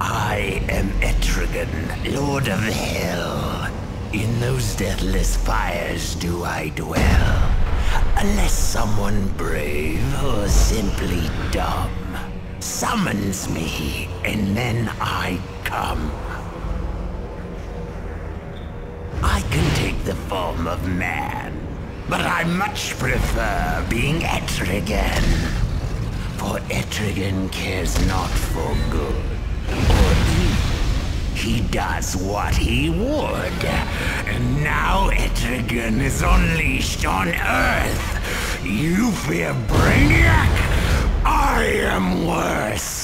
I am Etrigan, Lord of Hell. In those deathless fires do I dwell. Unless someone brave or simply dumb summons me, and then I come. I can take the form of man, but I much prefer being Etrigan. For Etrigan cares not for good. He does what he would. And now Etrigan is unleashed on Earth. You fear Brainiac? I am worse.